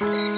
Música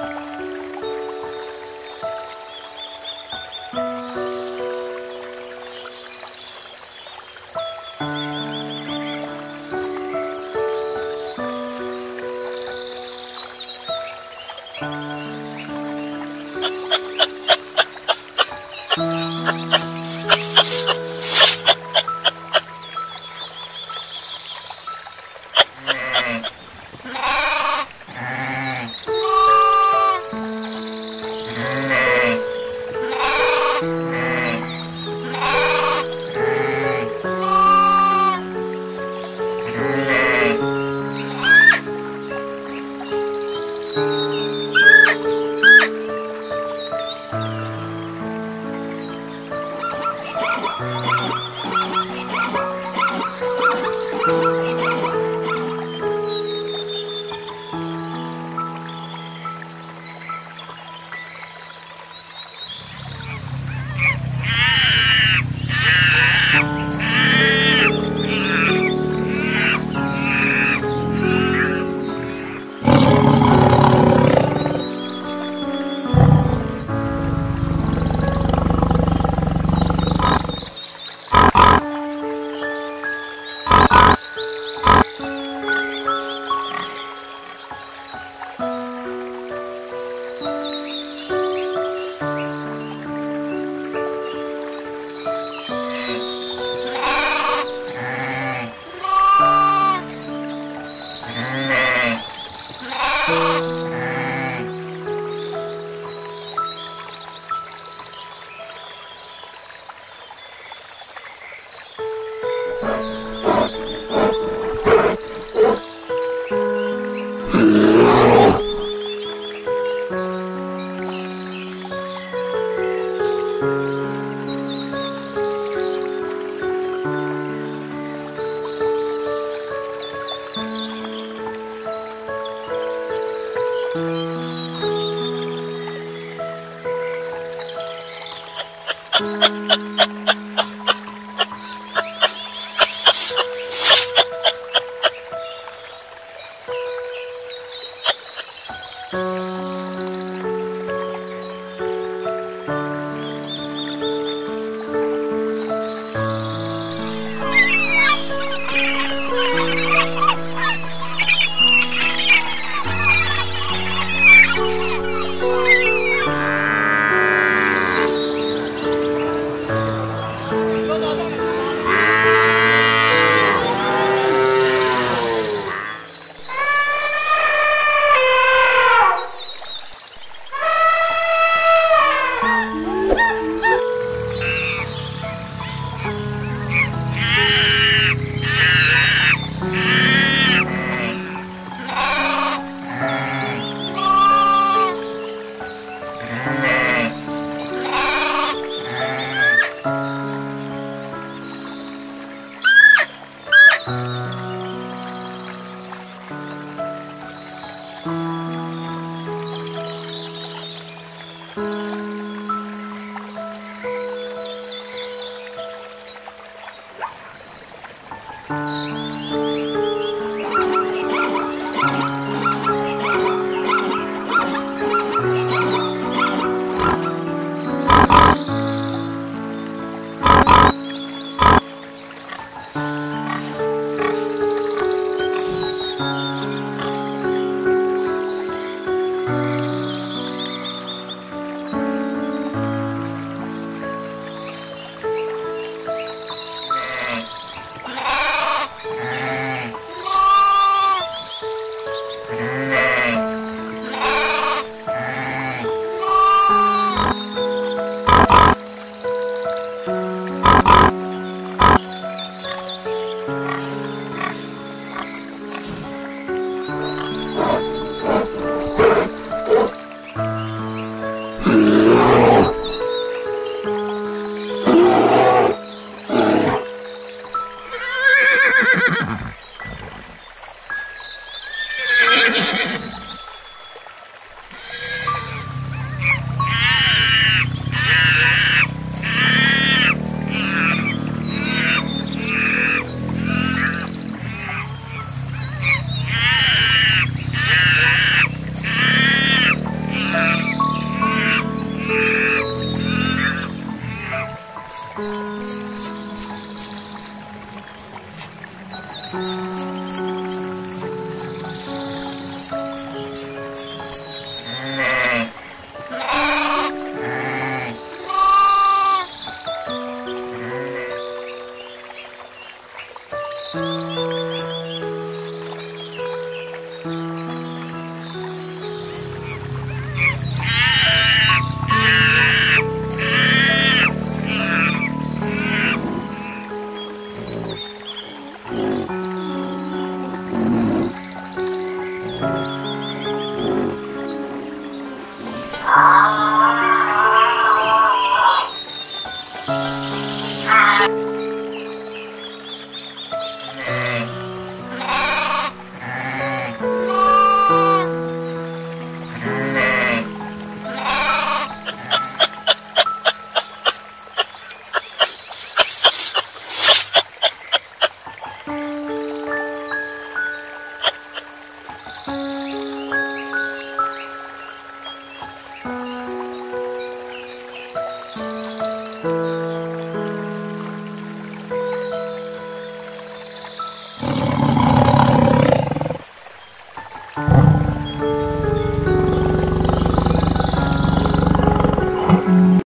감사합니다. Thank you.